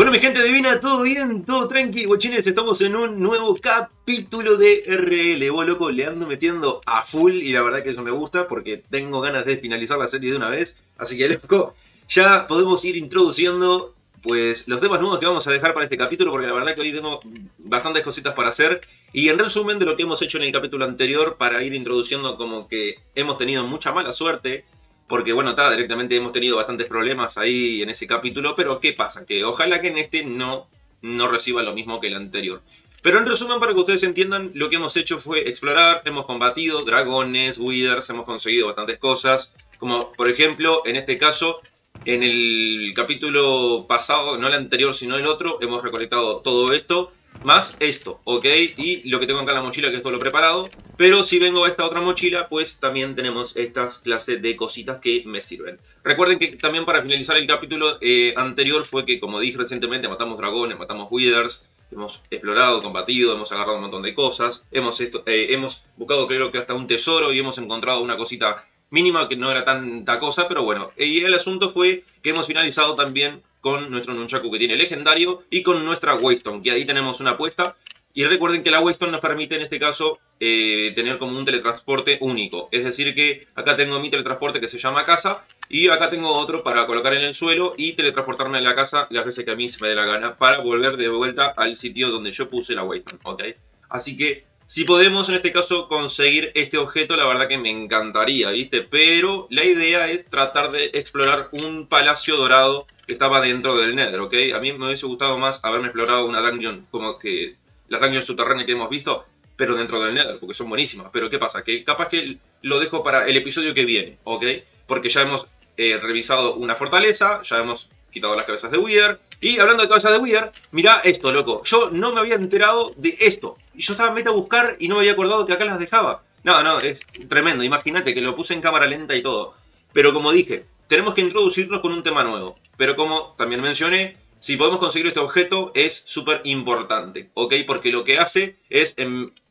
Bueno, mi gente divina, todo bien, todo tranqui, guachines, estamos en un nuevo capítulo de RL. Vos, loco, le ando metiendo a full y la verdad que eso me gusta porque tengo ganas de finalizar la serie de una vez. Así que, loco, ya podemos ir introduciendo pues los temas nuevos que vamos a dejar para este capítulo porque la verdad que hoy tengo bastantes cositas para hacer. Y en resumen de lo que hemos hecho en el capítulo anterior para ir introduciendo como que hemos tenido mucha mala suerte porque bueno, está, directamente hemos tenido bastantes problemas ahí en ese capítulo, pero ¿qué pasa? Que ojalá que en este no, no reciba lo mismo que el anterior. Pero en resumen, para que ustedes entiendan, lo que hemos hecho fue explorar, hemos combatido dragones, withers, hemos conseguido bastantes cosas, como por ejemplo, en este caso, en el capítulo pasado, no el anterior, sino el otro, hemos recolectado todo esto, más esto, ¿ok? Y lo que tengo acá en la mochila, que es todo lo preparado. Pero si vengo a esta otra mochila, pues también tenemos estas clases de cositas que me sirven. Recuerden que también para finalizar el capítulo eh, anterior fue que, como dije recientemente, matamos dragones, matamos withers, hemos explorado, combatido, hemos agarrado un montón de cosas, hemos, esto, eh, hemos buscado creo que hasta un tesoro y hemos encontrado una cosita mínima que no era tanta cosa, pero bueno. Y el asunto fue que hemos finalizado también con nuestro Nunchaku que tiene legendario y con nuestra Waystone, que ahí tenemos una apuesta. Y recuerden que la Waystone nos permite en este caso eh, tener como un teletransporte único. Es decir que acá tengo mi teletransporte que se llama casa y acá tengo otro para colocar en el suelo y teletransportarme a la casa las veces que a mí se me dé la gana para volver de vuelta al sitio donde yo puse la Waystone, ¿ok? Así que si podemos en este caso conseguir este objeto, la verdad que me encantaría, ¿viste? Pero la idea es tratar de explorar un palacio dorado que estaba dentro del Nether, ¿ok? A mí me hubiese gustado más haberme explorado una dungeon como que las dungeons subterráneas que hemos visto, pero dentro del Nether, porque son buenísimas. Pero ¿qué pasa? Que capaz que lo dejo para el episodio que viene, ¿ok? Porque ya hemos eh, revisado una fortaleza, ya hemos quitado las cabezas de Wither. Y hablando de cabezas de Wither, mirá esto, loco. Yo no me había enterado de esto. Yo estaba meta a buscar y no me había acordado que acá las dejaba. No, no, es tremendo. Imagínate que lo puse en cámara lenta y todo. Pero como dije, tenemos que introducirnos con un tema nuevo. Pero como también mencioné, si podemos conseguir este objeto es súper importante, ¿ok? Porque lo que hace es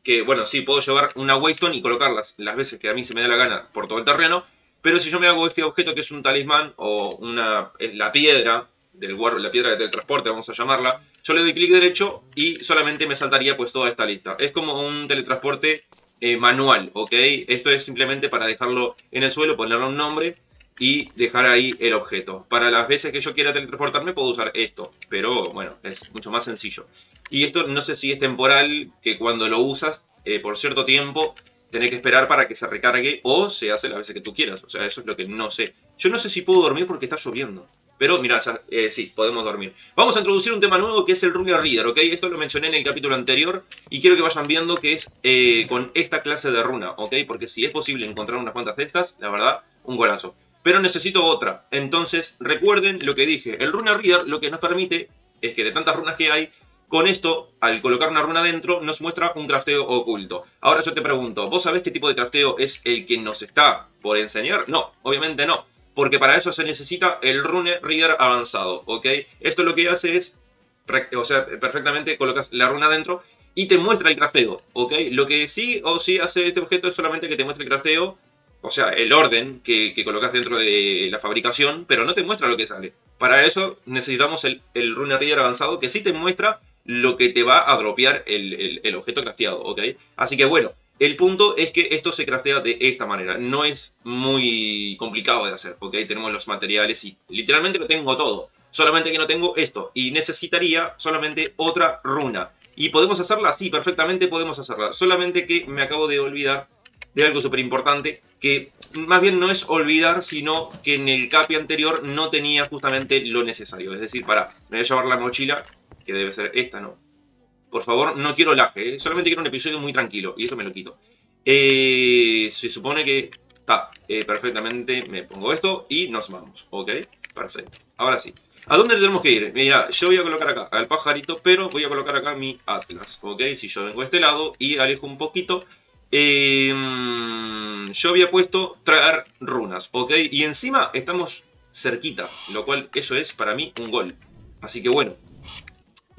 que, bueno, sí, puedo llevar una Waystone y colocarlas las veces que a mí se me da la gana por todo el terreno, pero si yo me hago este objeto que es un talismán o una la piedra del la piedra de teletransporte, vamos a llamarla, yo le doy clic derecho y solamente me saltaría pues toda esta lista. Es como un teletransporte eh, manual, ¿ok? Esto es simplemente para dejarlo en el suelo, ponerle un nombre y dejar ahí el objeto. Para las veces que yo quiera teletransportarme puedo usar esto, pero bueno, es mucho más sencillo. Y esto no sé si es temporal, que cuando lo usas eh, por cierto tiempo tener que esperar para que se recargue o se hace las veces que tú quieras. O sea, eso es lo que no sé. Yo no sé si puedo dormir porque está lloviendo. Pero mira, eh, sí, podemos dormir. Vamos a introducir un tema nuevo que es el Runia Reader, ¿ok? Esto lo mencioné en el capítulo anterior y quiero que vayan viendo que es eh, con esta clase de runa, ¿ok? Porque si es posible encontrar unas cuantas de estas, la verdad, un golazo. Pero necesito otra. Entonces, recuerden lo que dije. El Runa Reader lo que nos permite es que de tantas runas que hay, con esto, al colocar una runa dentro, nos muestra un crafteo oculto. Ahora yo te pregunto, ¿vos sabés qué tipo de crafteo es el que nos está por enseñar? No, obviamente no. Porque para eso se necesita el Rune Reader avanzado, ¿ok? Esto lo que hace es, o sea, perfectamente colocas la runa dentro y te muestra el crafteo, ¿ok? Lo que sí o sí hace este objeto es solamente que te muestre el crafteo, o sea, el orden que, colocas dentro de la fabricación, pero no te muestra lo que sale. Para eso necesitamos el, el Rune Reader avanzado que sí te muestra lo que te va a dropear el, objeto crafteado, ¿ok? Así que bueno, el punto es que esto se craftea de esta manera, no es muy complicado de hacer, ¿ok? Tenemos los materiales y literalmente lo tengo todo, solamente que no tengo esto y necesitaría solamente otra runa. Y podemos hacerla, sí, perfectamente podemos hacerla, solamente que me acabo de olvidar de algo súper importante, que más bien no es olvidar, sino que en el capi anterior no tenía justamente lo necesario. Es decir, para, me voy a llevar la mochila que debe ser esta, ¿no? Por favor, no quiero laje, ¿eh? solamente quiero un episodio muy tranquilo, y eso me lo quito. Eh, se supone que está eh, perfectamente, me pongo esto y nos vamos, ¿ok? Perfecto, ahora sí. ¿A dónde tenemos que ir? Mira, yo voy a colocar acá al pajarito, pero voy a colocar acá mi atlas, ¿ok? Si yo vengo a este lado y alejo un poquito, yo había puesto traer runas, ¿ok? Y encima estamos cerquita, lo cual eso es para mí un gol. Así que bueno,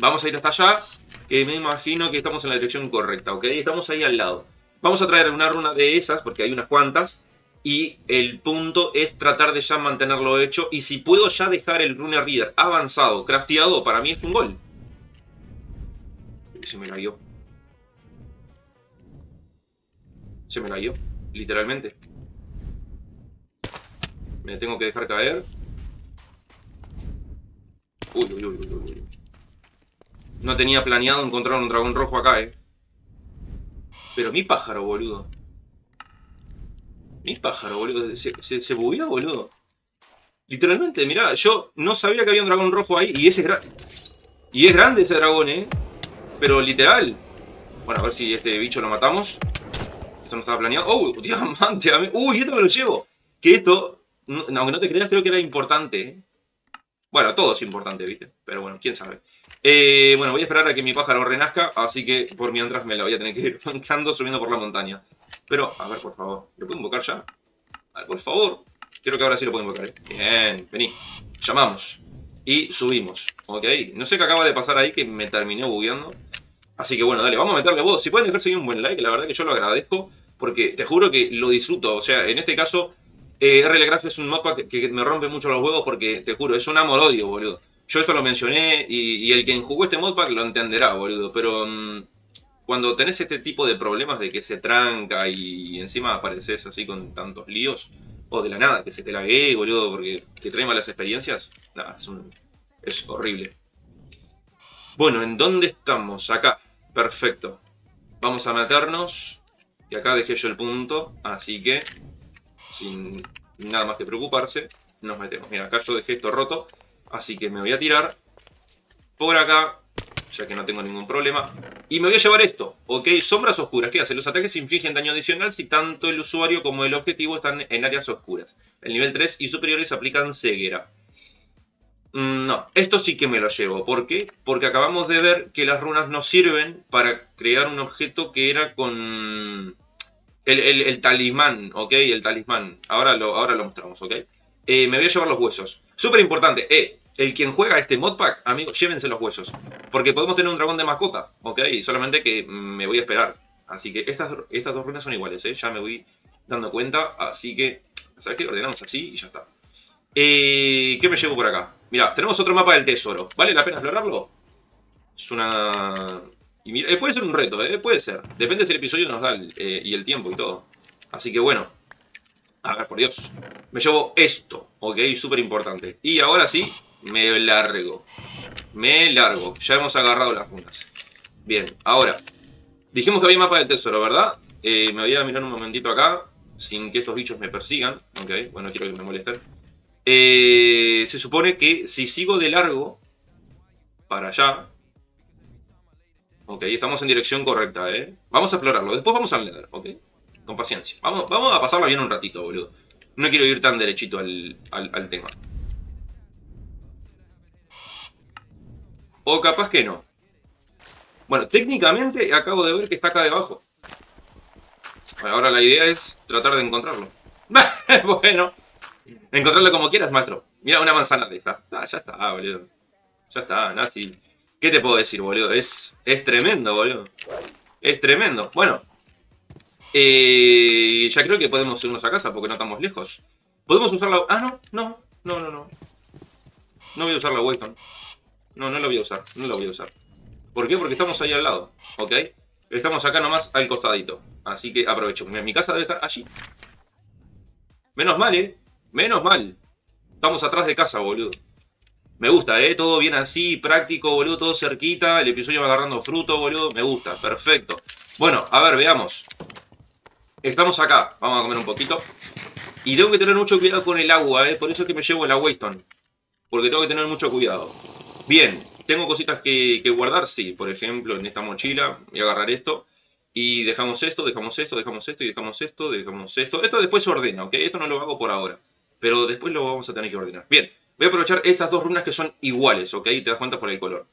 Vamos a ir hasta allá, que me imagino que estamos en la dirección correcta, ¿ok? Estamos ahí al lado. Vamos a traer una runa de esas, porque hay unas cuantas. Y el punto es tratar de ya mantenerlo hecho. Y si puedo ya dejar el Rune Reader avanzado, crafteado, para mí es un gol. Se me la dio. Se me la dio, literalmente. Me tengo que dejar caer. Uy, uy, uy, uy, uy. No tenía planeado encontrar un dragón rojo acá, eh. Pero mi pájaro, boludo. Mi pájaro, boludo. Se, se, boludo. Literalmente, mirá, yo no sabía que había un dragón rojo ahí y ese es grande. Y es grande ese dragón, eh. Pero literal. Bueno, a ver si este bicho lo matamos. Esto no estaba planeado. ¡Oh! ¡Diamante! ¡Uy! Esto me lo llevo. Que esto, aunque no te creas, creo que era importante. ¿eh? Bueno, todo es importante, ¿viste? Pero bueno, quién sabe. Eh, bueno, voy a esperar a que mi pájaro renazca, así que por mientras me la voy a tener que ir bancando subiendo por la montaña. Pero, a ver, por favor, ¿lo puedo invocar ya? A por favor. Creo que ahora sí lo puedo invocar. ¿eh? Bien, vení. Llamamos. Y subimos, ¿ok? No sé qué acaba de pasar ahí que me terminé bugueando. Así que bueno, dale, vamos a meterle vos. Si pueden dejar seguir un buen like, la verdad que yo lo agradezco. Porque te juro que lo disfruto. O sea, en este caso, eh, RL Graph es un modpack que, me rompe mucho los huevos porque, te juro, es un amor-odio, boludo. Yo esto lo mencioné y, el quien jugó este modpack lo entenderá, boludo. Pero mm, cuando tenés este tipo de problemas de que se tranca y encima apareces así con tantos líos, o de la nada, que se te laguee, boludo, porque te trae malas experiencias, es horrible. Bueno, ¿en dónde estamos? Acá. Perfecto. Vamos a meternos. Y acá dejé yo el punto, así que sin nada más que preocuparse, nos metemos. Mira, acá yo dejé esto roto, así que me voy a tirar por acá, ya que no tengo ningún problema. Y me voy a llevar esto, ¿ok? Sombras oscuras. ¿Qué hace? Los ataques infligen daño adicional si tanto el usuario como el objetivo están en áreas oscuras. El nivel 3 y superiores aplican ceguera. Mm, no, esto sí que me lo llevo. ¿Por qué? Porque acabamos de ver que las runas nos sirven para crear un objeto que era con... El, talismán, ¿ok? El talismán. Ahora lo, ahora lo mostramos, ¿ok? Eh, me voy a llevar los huesos. Súper importante, eh. El quien juega este modpack, amigos, llévense los huesos. Porque podemos tener un dragón de mascota, ¿ok? Solamente que me voy a esperar. Así que estas, estas dos runas son iguales, ¿eh? Ya me voy dando cuenta. Así que, ¿sabes qué? Ordenamos así y ya está. Eh, ¿Qué me llevo por acá? Mira, tenemos otro mapa del tesoro. ¿Vale la pena explorarlo? Es una... Y mira, eh, puede ser un reto, ¿eh? Puede ser. Depende si el episodio nos da eh, y el tiempo y todo. Así que bueno. A ver, por Dios. Me llevo esto, ¿ok? Súper importante. Y ahora sí, me largo. Me largo. Ya hemos agarrado las runas. Bien, ahora. Dijimos que había mapa del tesoro, ¿verdad? Me voy a mirar un momentito acá. Sin que estos bichos me persigan. Ok, bueno, quiero que me molesten. Se supone que si sigo de largo para allá, ok, estamos en dirección correcta, ¿eh? Vamos a explorarlo, después vamos al Nether, ¿ok? Con paciencia. Vamos, vamos a pasarlo bien un ratito, boludo. No quiero ir tan derechito al, al tema. O capaz que no. Bueno, técnicamente acabo de ver que está acá debajo. ahora la idea es tratar de encontrarlo. bueno, Encontrarlo como quieras, maestro. Mira, una manzana de esta. Ah, ya está, boludo. Ya está, nazi. ¿Qué te puedo decir, boludo? Es, es tremendo, boludo. Es tremendo. Bueno. Eh, ya creo que podemos irnos a casa porque no estamos lejos. ¿Podemos usar la... Ah, no, no, no, no, no. No voy a usar la Weston. No, no la voy a usar, no la voy a usar. ¿Por qué? Porque estamos ahí al lado, ¿ok? Estamos acá nomás al costadito. Así que aprovecho. Mi casa debe estar allí. Menos mal, ¿eh? Menos mal. Estamos atrás de casa, boludo. Me gusta, ¿eh? Todo bien así, práctico, boludo, todo cerquita. El episodio va agarrando fruto, boludo. Me gusta, perfecto. Bueno, a ver, veamos. Estamos acá. Vamos a comer un poquito. Y tengo que tener mucho cuidado con el agua, ¿eh? Por eso es que me llevo la Waystone. Porque tengo que tener mucho cuidado. Bien, ¿tengo cositas que, que guardar? Sí, por ejemplo, en esta mochila voy a agarrar esto. Y dejamos esto, dejamos esto, dejamos esto y dejamos esto, dejamos esto. Esto después se ordena, ¿ok? Esto no lo hago por ahora pero después lo vamos a tener que ordenar. Bien, voy a aprovechar estas dos runas que son iguales, ¿ok? Te das cuenta por el color.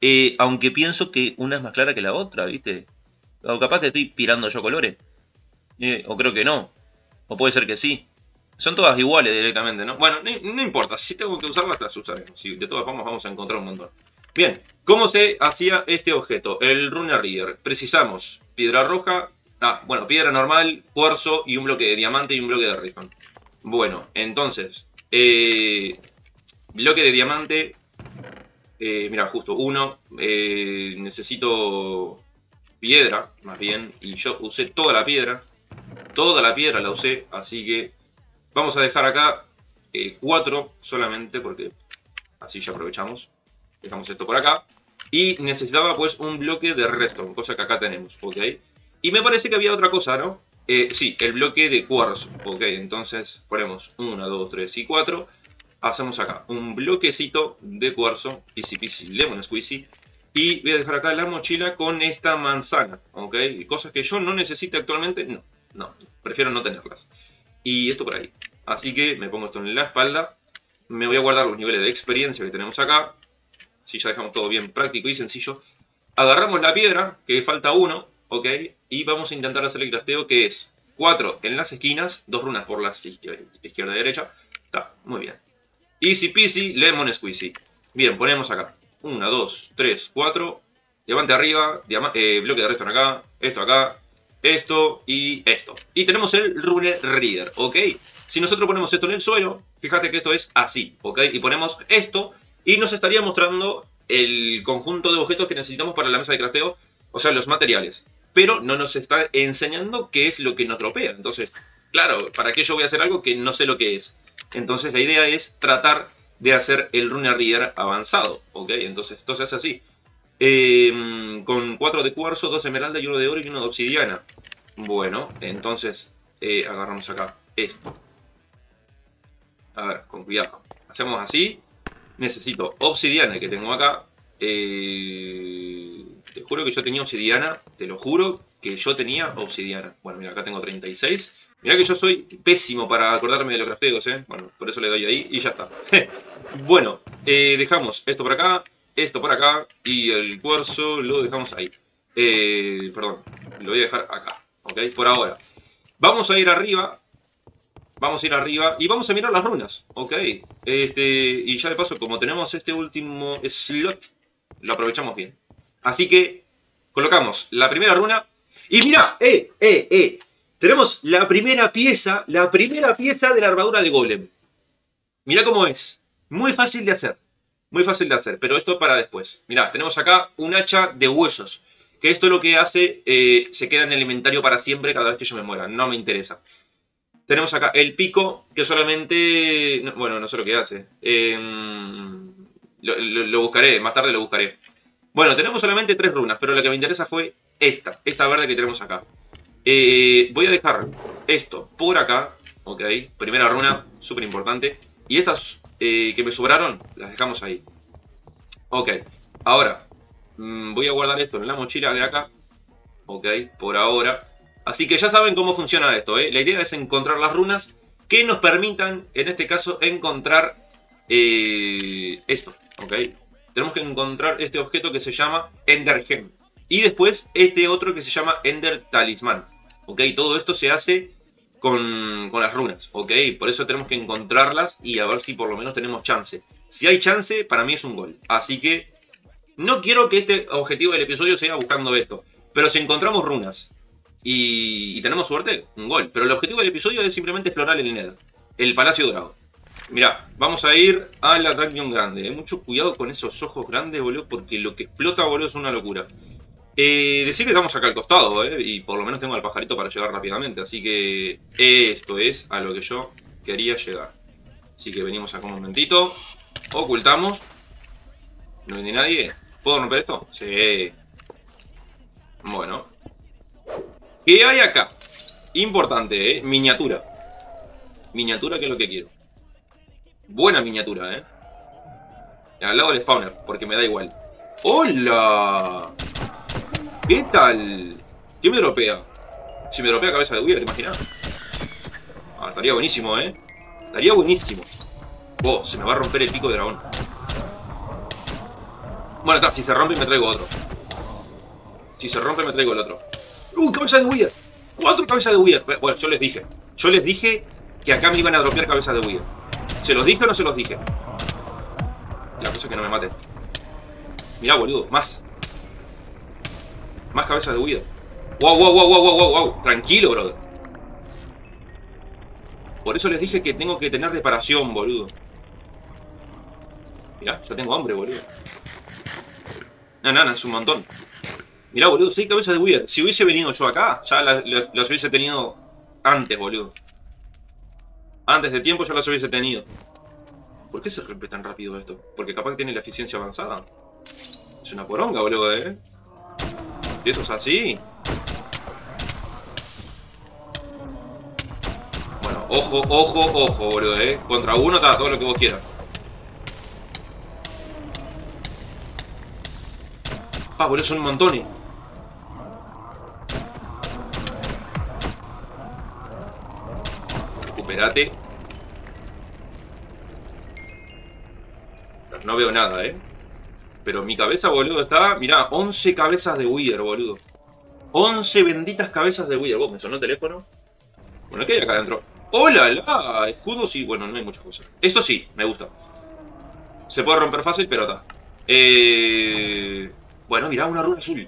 Eh, aunque pienso que una es más clara que la otra, ¿viste? O capaz que estoy pirando yo colores. Eh, o creo que no. O puede ser que sí. Son todas iguales directamente, ¿no? Bueno, no, importa. Si tengo que usarlas, las usaremos. Si de todas formas vamos a encontrar un montón. Bien, ¿cómo se hacía este objeto? El Rune Reader. Precisamos piedra roja, Ah, bueno, piedra normal, cuarzo y un bloque de diamante y un bloque de redstone. Bueno, entonces, eh, bloque de diamante, eh, mira, justo uno, eh, necesito piedra, más bien, y yo usé toda la piedra, toda la piedra la usé, así que vamos a dejar acá cuatro solamente, porque así ya aprovechamos. Dejamos esto por acá. Y necesitaba pues un bloque de redstone, cosa que acá tenemos, ¿ok? Y me parece que había otra cosa, ¿no? Eh, sí, el bloque de cuarzo. Ok, entonces ponemos 1, 2, 3 y 4. Hacemos acá un bloquecito de cuarzo. Easy peasy lemon squeezy. Y voy a dejar acá la mochila con esta manzana. Ok, cosas que yo no necesite actualmente, no. No, prefiero no tenerlas. Y esto por ahí. Así que me pongo esto en la espalda. Me voy a guardar los niveles de experiencia que tenemos acá. Si ya dejamos todo bien práctico y sencillo. Agarramos la piedra, que falta uno ¿ok? Y vamos a intentar hacer el crafteo que es 4 en las esquinas, dos runas por izquierda, izquierda y derecha. Está, muy bien. Easy peasy, lemon squeezy. Bien, ponemos acá. 1, 2, 3, 4. Diamante arriba, eh, bloque de redstone acá, esto acá, esto y esto. Y tenemos el Rune Reader, ¿ok? Si nosotros ponemos esto en el suelo, fíjate que esto es así, ¿ok? Y ponemos esto y nos estaría mostrando el conjunto de objetos que necesitamos para la mesa de crafteo, o sea, los materiales pero no nos está enseñando qué es lo que nos tropea. Entonces, claro, ¿para qué yo voy a hacer algo que no sé lo que es? Entonces la idea es tratar de hacer el Rune Reader avanzado, ¿ok? Entonces esto se hace así. Em, con 4 de cuarzo, 2 de esmeralda y 1 de oro y 1 de obsidiana. Bueno, entonces eh, agarramos acá esto. A ver, con cuidado. Hacemos así. Necesito obsidiana que tengo acá. Eh, te juro que yo tenía obsidiana, te lo juro que yo tenía obsidiana. Bueno, mira, acá tengo 36. Mira que yo soy pésimo para acordarme de los crafteos, ¿eh? Bueno, por eso le doy ahí y ya está. bueno, eh, dejamos esto por acá, esto por acá y el cuarzo lo dejamos ahí. Eh, perdón, lo voy a dejar acá, ¿ok? Por ahora. Vamos a ir arriba, vamos a ir arriba y vamos a mirar las runas, ¿ok? Este, y ya de paso, como tenemos este último slot, lo aprovechamos bien. Así que colocamos la primera runa. Y mira, eh, eh, eh. Tenemos la primera pieza, la primera pieza de la armadura de Golem. Mira cómo es. Muy fácil de hacer. Muy fácil de hacer, pero esto para después. Mira, tenemos acá un hacha de huesos. Que esto lo que hace, eh, se queda en el inventario para siempre cada vez que yo me muera. No me interesa. Tenemos acá el pico, que solamente... bueno, no sé lo que hace. Em, lo buscaré, más tarde lo buscaré. Bueno, tenemos solamente tres runas, pero la que me interesa fue esta, esta verde que tenemos acá. Eh, voy a dejar esto por acá, ok, primera runa, súper importante. Y estas eh, que me sobraron, las dejamos ahí. Ok, ahora, mm, voy a guardar esto en la mochila de acá, ok, por ahora. Así que ya saben cómo funciona esto, ¿eh? La idea es encontrar las runas que nos permitan, en este caso, encontrar eh, esto, ok tenemos que encontrar este objeto que se llama Ender Gem. Y después este otro que se llama Ender Talisman. ¿Ok? Todo esto se hace con, las runas. ¿Ok? Por eso tenemos que encontrarlas y a ver si por lo menos tenemos chance. Si hay chance, para mí es un gol. Así que no quiero que este objetivo del episodio sea buscando esto. Pero si encontramos runas y, tenemos suerte, un gol. Pero el objetivo del episodio es simplemente explorar el Nether. El Palacio Dorado. Mira, vamos a ir a la Dungeon grande. Eh. Mucho cuidado con esos ojos grandes, boludo, porque lo que explota, boludo, es una locura. Eh, decir que estamos acá al costado, eh, y por lo menos tengo al pajarito para llegar rápidamente. Así que esto es a lo que yo quería llegar. Así que venimos acá un momentito. Ocultamos. No ni nadie. ¿Puedo romper esto? Sí. Bueno. ¿Qué hay acá? Importante, ¿eh? Miniatura. Miniatura que es lo que quiero. Buena miniatura, ¿eh? Al lado del spawner, porque me da igual. ¡Hola! ¿Qué tal? ¿Qué me dropea? Si me dropea cabeza de huida, ¿te imaginas? Ah, estaría buenísimo, ¿eh? Estaría buenísimo. Oh, se me va a romper el pico de dragón. Bueno, está, si se rompe me traigo otro. Si se rompe me traigo el otro. ¡Uh, cabeza de Wither! ¡Cuatro cabezas de Wither! Bueno, yo les dije. Yo les dije que acá me iban a dropear cabezas de Wither. ¿Se los dije o no se los dije? La cosa es que no me mate. Mirá, boludo, más. Más cabezas de huido. Wow, wow, wow, wow, wow, wow. Tranquilo, brother. Por eso les dije que tengo que tener reparación, boludo. Mirá, ya tengo hambre, boludo. No, no, no, es un montón. Mirá, boludo, seis cabezas de Wither. Si hubiese venido yo acá, ya las, las hubiese tenido antes, boludo. Antes de tiempo ya las hubiese tenido. ¿Por qué se rompe tan rápido esto? Porque capaz que tiene la eficiencia avanzada. Es una poronga, boludo, ¿eh? Si eso es así... Bueno, ojo, ojo, ojo, boludo, ¿eh? Contra uno está todo lo que vos quieras. Ah, boludo, son montón. Recuperate. No veo nada, ¿eh? Pero mi cabeza, boludo, está... Mirá, 11 cabezas de Wither, boludo. 11 benditas cabezas de Wither. Vos, me sonó el teléfono. Bueno, ¿qué hay acá adentro? ¡Hola, la! Escudos y... Bueno, no hay muchas cosas. Esto sí, me gusta. Se puede romper fácil, pero está. Eh... Bueno, mirá, una runa azul.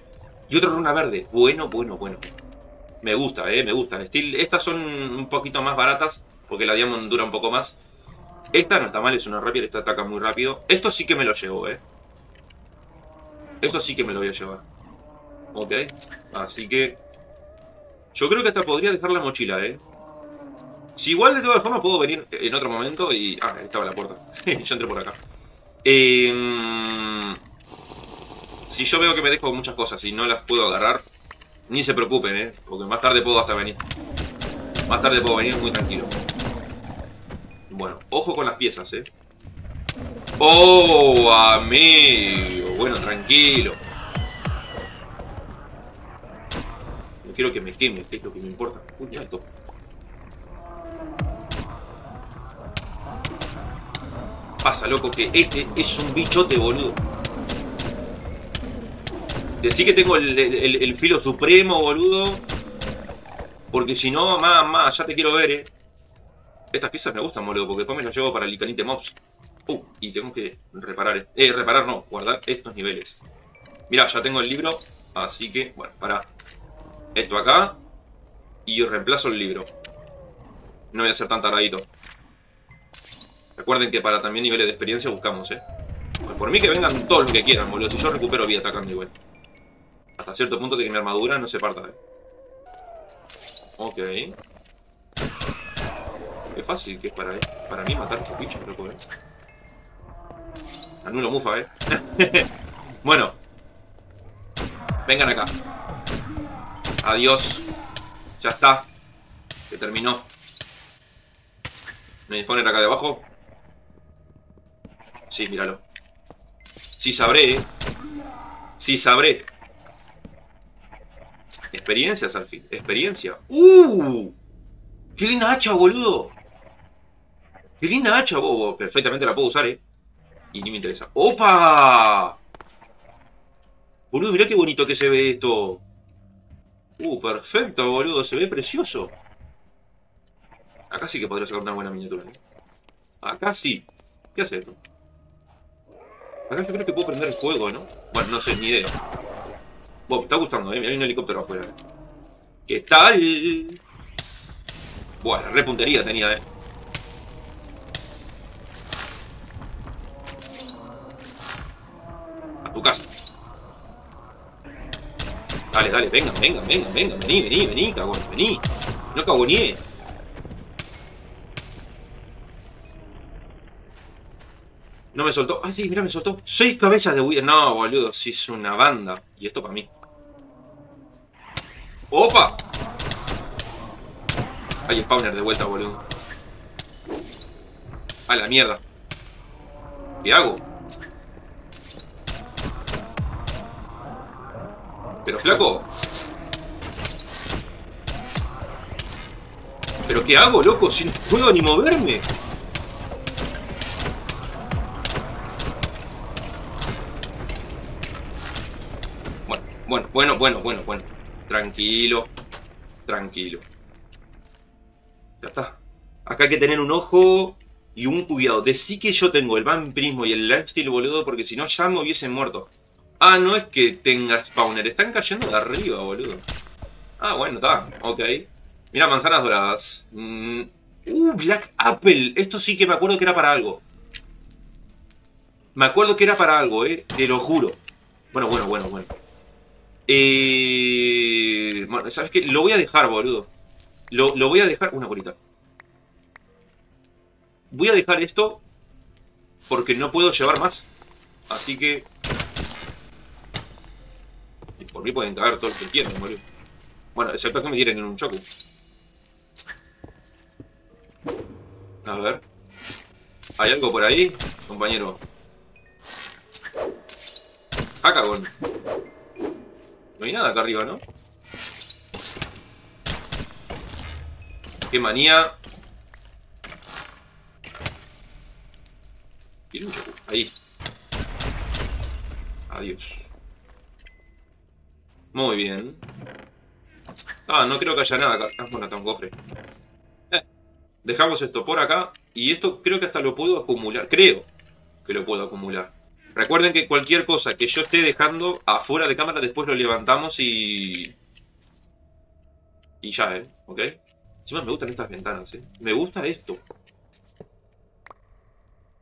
Y otra runa verde. Bueno, bueno, bueno. Me gusta, eh, me gusta. estas son un poquito más baratas, porque la Diamond dura un poco más. Esta no está mal, es una rápida, esta ataca muy rápido. Esto sí que me lo llevo, eh. Esto sí que me lo voy a llevar. Ok, así que... Yo creo que hasta podría dejar la mochila, eh. Si igual de todas formas puedo venir en otro momento y... Ah, estaba la puerta. yo entré por acá. Eh... Si yo veo que me dejo muchas cosas y no las puedo agarrar, ni se preocupen, eh. Porque más tarde puedo hasta venir. Más tarde puedo venir muy tranquilo. Bueno, ojo con las piezas, ¿eh? ¡Oh, amigo! Bueno, tranquilo. No quiero que me queme, que es lo que me importa. Uy, alto. Pasa, loco, que este es un bichote, boludo. Decí que tengo el, filo supremo, boludo. Porque si no, más, más, ya te quiero ver, eh. Estas piezas me gustan, boludo, porque después me las llevo para el Icanite Mobs. Uh, y tengo que reparar. Eh, reparar no, guardar estos niveles. Mira, ya tengo el libro, así que, bueno, para esto acá. Y reemplazo el libro. No voy a ser tan tardadito. Recuerden que para también niveles de experiencia buscamos, eh. Pues por mí que vengan todos los que quieran, boludo. Si yo recupero vida atacando igual. Hasta cierto punto de que mi armadura no se parta, eh. Ok. Qué fácil que es para, para mí matar estos bichos, loco, eh. Anulo mufa, eh. bueno. Vengan acá. Adiós. Ya está. Se terminó. ¿Me poner acá debajo? Sí, míralo. Sí sabré, eh. Sí sabré. Experiencias al fin. Experiencia. ¡Uh! ¡Qué linda hacha, boludo! ¡Qué linda hacha, bobo! Perfectamente la puedo usar, ¿eh? Y ni me interesa. ¡Opa! Boludo, mirá qué bonito que se ve esto. Uh, perfecto, boludo. Se ve precioso. Acá sí que podría sacar una buena miniatura. ¿eh? Acá sí. ¿Qué hace esto? Acá yo creo que puedo prender el fuego, ¿no? Bueno, no sé, ni idea. Bueno, me está gustando, ¿eh? Hay un helicóptero afuera. ¿Qué tal? Bueno, repuntería tenía, ¿eh? Tu casa. Dale, dale, venga, venga, venga, venga, vení, vení, vení, cagón, vení. No cagoneé. No me soltó. Ah, sí, mira, me soltó. Seis cabezas de Wither. No, boludo, si es una banda. Y esto para mí. ¡Opa! Hay spawner de vuelta, boludo. A la mierda. ¿Qué hago? Pero flaco. ¿Pero qué hago, loco? Si no puedo ni moverme. Bueno, bueno, bueno, bueno, bueno, bueno. Tranquilo. Tranquilo. Ya está. Acá hay que tener un ojo y un cuidado. Decí que yo tengo el vampirismo y el lifestyle, boludo, porque si no ya me hubiesen muerto. Ah, no es que tenga spawner, están cayendo de arriba, boludo. Ah, bueno, está. Ok. Mira, manzanas doradas. Mm, Uh, Black Apple. Esto sí que me acuerdo que era para algo. Me acuerdo que era para algo, eh. Te lo juro. Bueno, bueno, bueno, bueno. Eh... Bueno, ¿sabes qué? Lo voy a dejar, boludo. Lo, lo voy a dejar... Una bolita. Voy a dejar esto porque no puedo llevar más. Así que... Y por mí pueden caer todo lo que quieran, boludo. Bueno, excepto que me tiren en un choco. A ver. ¿Hay algo por ahí, compañero? Ah, cagón. No hay nada acá arriba, ¿no? Qué manía. Ahí. Adiós. Muy bien. Ah, no creo que haya nada acá. Ah, bueno, está un cofre. Dejamos esto por acá. Y esto creo que hasta lo puedo acumular. Creo que lo puedo acumular. Recuerden que cualquier cosa que yo esté dejando afuera de cámara, después lo levantamos y... Y ya, ¿eh? ¿Ok? Encima me gustan estas ventanas, ¿eh? Me gusta esto.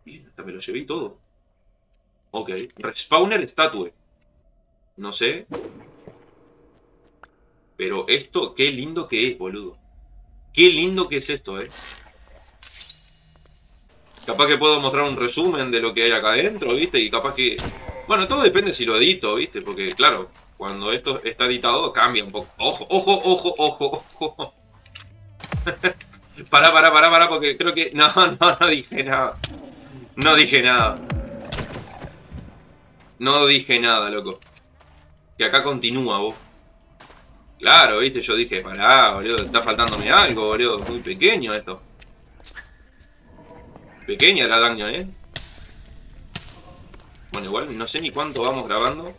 Bien, hasta me lo llevé y todo. Ok. Respawner statue. No sé. Pero esto, qué lindo que es, boludo. Qué lindo que es esto, eh. Capaz que puedo mostrar un resumen de lo que hay acá adentro, ¿viste? Y capaz que... Bueno, todo depende si lo edito, ¿viste? Porque, claro, cuando esto está editado cambia un poco. Ojo, ojo, ojo, ojo, ojo. pará, pará, pará, pará, porque creo que... No, no, no dije nada. No dije nada. No dije nada, loco. Que acá continúa, vos. Claro, viste, yo dije, pará, boludo, está faltándome algo, boludo. Muy pequeño esto. Pequeña la daño, ¿eh? Bueno, igual no sé ni cuánto vamos grabando.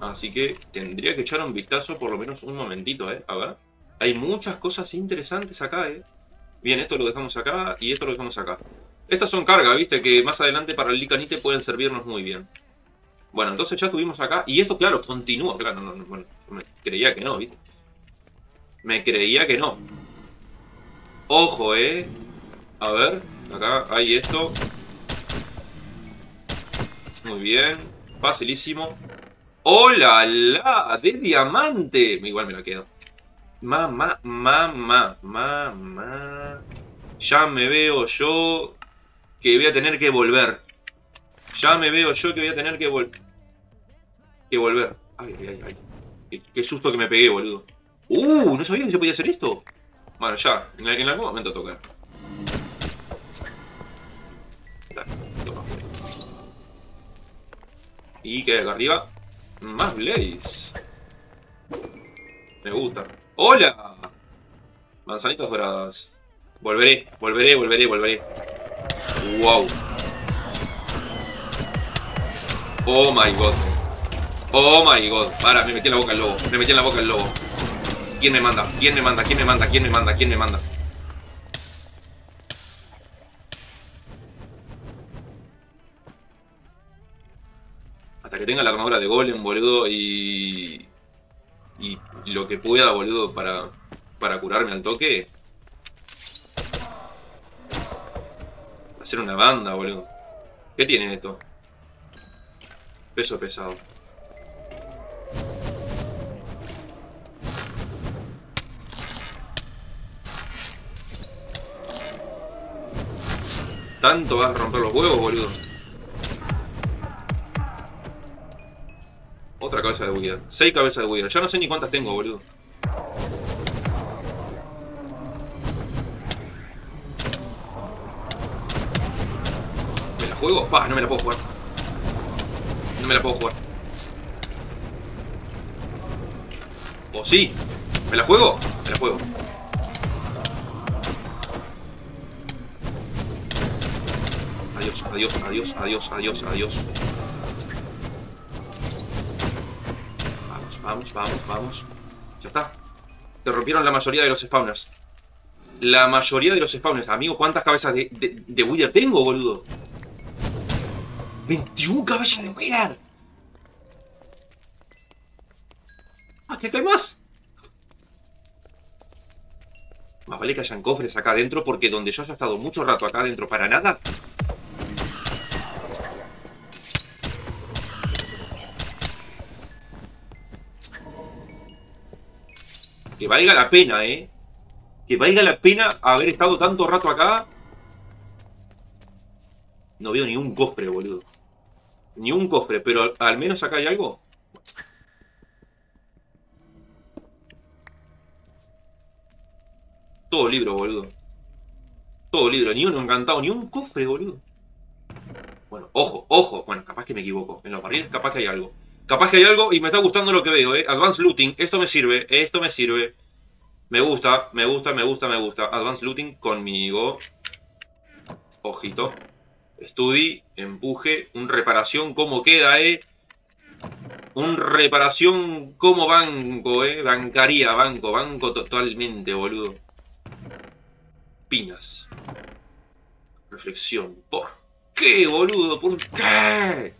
Así que tendría que echar un vistazo por lo menos un momentito, ¿eh? A ver. Hay muchas cosas interesantes acá, ¿eh? Bien, esto lo dejamos acá y esto lo dejamos acá. Estas son cargas, ¿viste? Que más adelante para el licanite pueden servirnos muy bien. Bueno, entonces ya estuvimos acá. Y esto, claro, continúa. Claro, no, no, bueno, me creía que no, ¿viste? Me creía que no. Ojo, ¿eh? A ver, acá hay esto. Muy bien. Facilísimo. ¡Hola, la! ¡De diamante! Igual me la quedo. Mamá, mamá, mamá. Ya me veo yo que voy a tener que volver. Ya me veo yo que voy a tener que volver que volver. Ay, ay, ay. Qué, susto que me pegué, boludo. ¡Uh! No sabía que se podía hacer esto. Bueno, ya. En, algún momento toca. Y que acá arriba. Más Blaze. Me gusta. ¡Hola! Manzanitas doradas. Volveré, volveré, volveré, volveré. ¡Wow! Oh my god. Oh my god. Para, me metí en la boca el lobo. Me metí en la boca el lobo. ¿Quién me manda? ¿Quién me manda? ¿Quién me manda? ¿Quién me manda? ¿Quién me manda? Hasta que tenga la armadura de golem, boludo, y... Y lo que pueda, boludo, para, para curarme al toque. Hacer una banda, boludo. ¿Qué tiene esto? Peso pesado. ¿Tanto vas a romper los huevos, boludo? Otra cabeza de Wither. Seis cabezas de Wither. Ya no sé ni cuántas tengo, boludo. ¿Me la juego? Pa, no me la puedo jugar. No me la puedo jugar. ¿O sí? ¿Me la juego? Me la juego. Adiós, adiós, adiós, adiós, adiós. Vamos, vamos, vamos, vamos. Ya está. Te rompieron la mayoría de los spawners. La mayoría de los spawners. Amigo, ¿cuántas cabezas de, de, Wither tengo, boludo? 21 cabezas de Wither. más, que hay más. Más vale que hayan cofres acá adentro porque donde yo haya estado mucho rato acá adentro para nada... Que valga la pena, ¿eh? Que valga la pena haber estado tanto rato acá. No veo ni un cofre, boludo. Ni un cofre, pero al menos acá hay algo. Todo libro, boludo. Todo libro, ni uno encantado, ni un cofre, boludo. Bueno, ojo, ojo. Bueno, capaz que me equivoco. En los barriles capaz que hay algo. Capaz que hay algo y me está gustando lo que veo, eh. Advanced Looting, esto me sirve, esto me sirve. Me gusta, me gusta, me gusta, me gusta. Advanced Looting conmigo. Ojito. Study, empuje, un reparación, ¿cómo queda, eh? Un reparación como banco, eh. Bancaría, banco, banco totalmente, boludo. Pinas. Reflexión. ¿Por qué, boludo? ¿Por qué?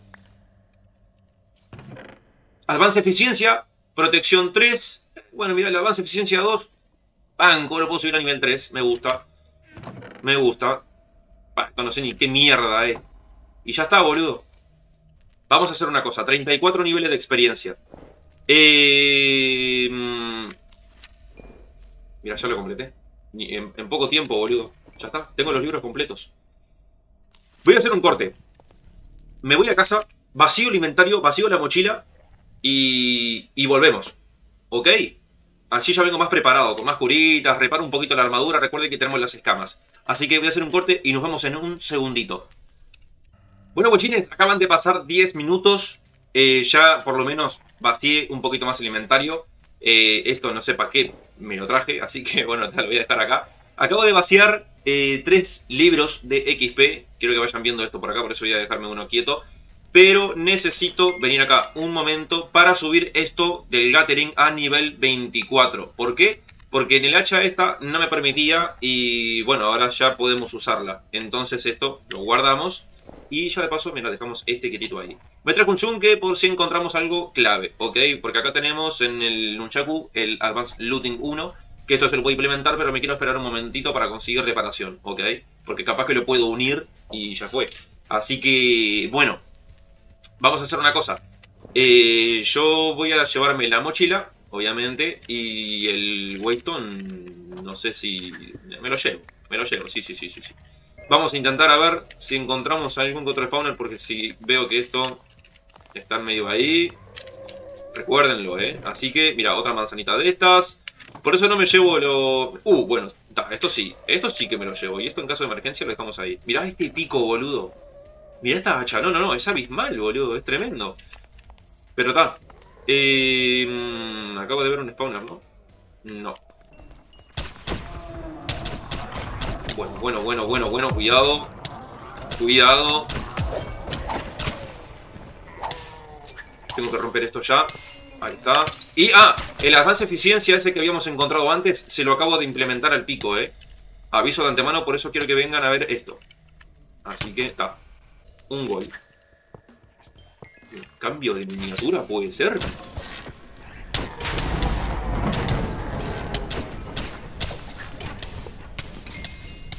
Avance eficiencia. Protección 3. Bueno, mira, el avance eficiencia 2. Banco, lo puedo subir a nivel 3. Me gusta. Me gusta. esto no sé ni qué mierda, eh. Y ya está, boludo. Vamos a hacer una cosa. 34 niveles de experiencia. Eh... Mm, mira, ya lo completé. En, en, poco tiempo, boludo. Ya está. Tengo los libros completos. Voy a hacer un corte. Me voy a casa, vacío el inventario, vacío la mochila y, volvemos. ¿Ok? Así ya vengo más preparado, con más curitas, reparo un poquito la armadura, recuerden que tenemos las escamas. Así que voy a hacer un corte y nos vemos en un segundito. Bueno, bochines, acaban de pasar 10 minutos. Eh, ya por lo menos vacié un poquito más el inventario. Eh, esto no sé para qué me lo traje, así que bueno, te lo voy a dejar acá. Acabo de vaciar eh, tres libros de XP. Quiero que vayan viendo esto por acá, por eso voy a dejarme uno quieto. Pero necesito venir acá un momento para subir esto del Gathering a nivel 24. ¿Por qué? Porque en el hacha esta no me permitía y bueno, ahora ya podemos usarla. Entonces esto lo guardamos y ya de paso, mira, dejamos este quietito ahí. Me trajo un chunque por si encontramos algo clave, ¿ok? Porque acá tenemos en el Nunchaku el Advanced Looting 1, que esto se lo puedo implementar, pero me quiero esperar un momentito para conseguir reparación, ¿ok? Porque capaz que lo puedo unir y ya fue. Así que, bueno, vamos a hacer una cosa. Eh, yo voy a llevarme la mochila, obviamente, y el Waystone, no sé si... Me lo llevo, me lo llevo, sí, sí, sí, sí. sí. Vamos a intentar a ver si encontramos algún otro spawner, porque si veo que esto está medio ahí, recuérdenlo, ¿eh? Así que, mira, otra manzanita de estas. Por eso no me llevo lo... Uh, bueno, esto sí, esto sí que me lo llevo. Y esto en caso de emergencia lo dejamos ahí. Mirá este pico, boludo. Mira esta hacha. No, no, no. Es abismal, boludo. Es tremendo. Pero está. Eh, mm, acabo de ver un spawner, ¿no? No. Bueno, bueno, bueno, bueno, bueno. Cuidado. Cuidado. Tengo que romper esto ya. Ahí está. Y, ah, el avance eficiencia ese que habíamos encontrado antes, se lo acabo de implementar al pico, ¿eh? Aviso de antemano, por eso quiero que vengan a ver esto. Así que, está un gol. Cambio de miniatura puede ser.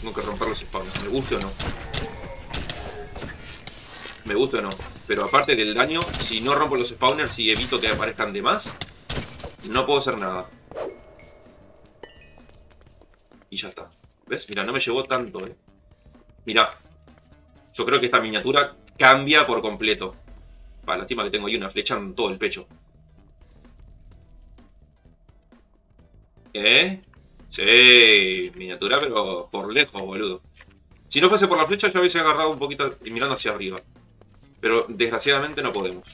Tengo que romper los spawners, me guste o no. Me guste o no. Pero aparte del daño, si no rompo los spawners y evito que aparezcan de más, no puedo hacer nada. Y ya está. ¿Ves? Mira, no me llevó tanto, eh. Mira, yo creo que esta miniatura cambia por completo. La lástima que tengo ahí una flecha en todo el pecho. ¿Eh? Sí, miniatura, pero por lejos, boludo. Si no fuese por la flecha, yo hubiese agarrado un poquito y mirando hacia arriba. Pero desgraciadamente no podemos.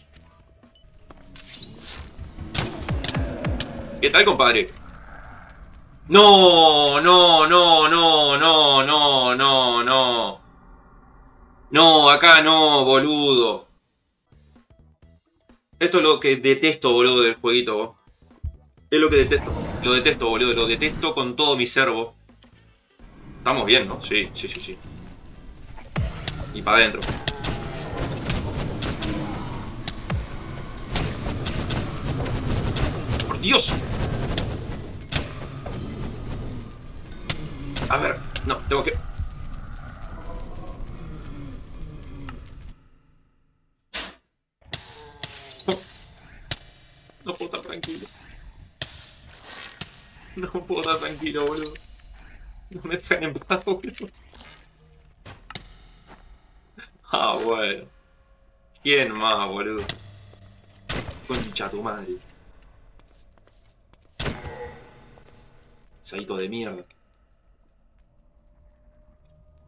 ¿Qué tal, compadre? No, no, no, no, no, no, no, no. No, acá no, boludo. Esto es lo que detesto, boludo, del jueguito. Es lo que detesto. Lo detesto, boludo. Lo detesto con todo mi servo. Estamos bien, ¿no? Sí, sí, sí, sí. Y para adentro. ¿Por Dios! A ver, no, tengo que... No puedo estar tranquilo. No puedo estar tranquilo, boludo. No me dejan en paz, boludo. Ah, bueno. ¿Quién más, boludo? Concha tu madre. Saito de mierda.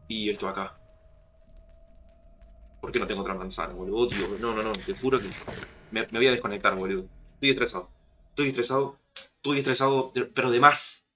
Y esto acá. ¿Por qué no tengo otra manzana, boludo? No, no, no, te juro que me, me voy a desconectar, boludo. Estoy estresado. Estoy estresado. Estoy estresado, pero de más.